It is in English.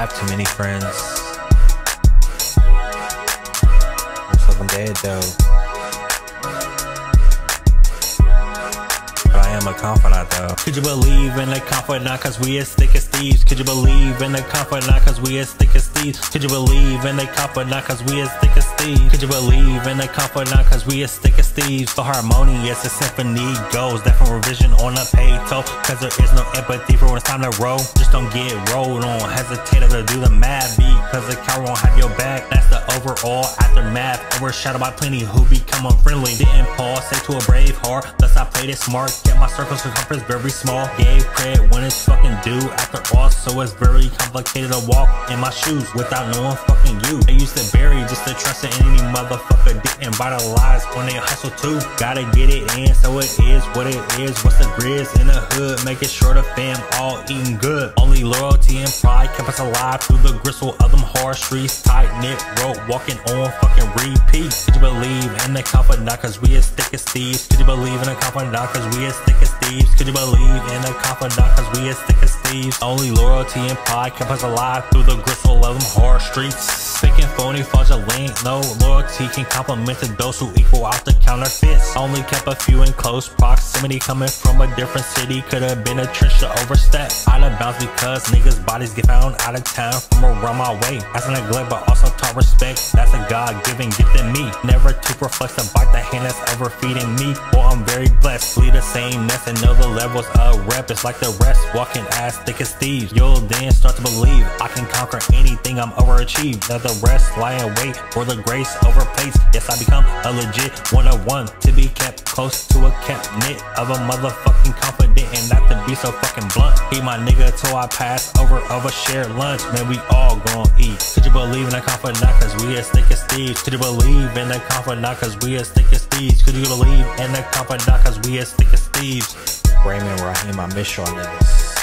have too many friends. Of them dead though. Am a confidant though. Could you believe in a confidant cause we as thick as thieves? Could you believe in a confidant cause we as thick as thieves? Could you believe in a confidant cause we as thick as thieves? Could you believe in a confidant cause we as thick as thieves? The harmonious, the symphony goes. That from revision on a page toe. Cause there is no empathy for when it's time to roll. Just don't get rolled on. Hesitate to do the math because the cow won't have your back. That's the overall aftermath. Overshadowed by plenty who become unfriendly. Didn't pause, say to a brave heart. Thus I played it smart. Kept my circle circumference very small. Gave credit when it's fucking due. After all, so it's very complicated to walk in my shoes without knowing fucking you. I used to bury just to trust in any motherfucker. Vitalize when they hustle too. Gotta get it in, so it is what it is. What's the grizz in the hood? Making sure the fam all eating good. Only loyalty and pride kept us alive through the gristle of them hard streets. Tight knit rope, walking on fucking repeat. Could you believe in the confidant? Cause we as thick as thieves. Could you believe in the confidant? Cause we as thick as thieves. Could you believe in the confidant? Cause we as thick as thieves. Only loyalty and pride kept us alive through the gristle of them hard streets. Fake and phony fraudulent, no loyalty can complement to those who equal out the counterfeits. Only kept a few in close proximity coming from a different city. Could have been a trench to overstep. Out of bounds because niggas' bodies get found out of town from around my way. That's a neglect, but also taught respect. That's a God given gift in me. Never to bite the hand that's overfeeding me. Well, I'm very blessed. Flee the same and know the levels of rep. It's like the rest walking ass thick as thieves. You'll then start to believe I can conquer anything I'm overachieved. Let the rest lie in wait for the grace over place. Yes, I become a legit one of one to be kept close to a knit of a motherfucking confident and not to be so fucking blunt. He my nigga till I pass over of a shared lunch. Man, we all gon' eat. Could you believe in a confidant? Cause we as thick as thieves. Could you believe in a confidant? Cause we as thick as thieves. Could you believe in a confidant? Cause we as thick as thieves. Raymond Raheem, I miss y'all niggas.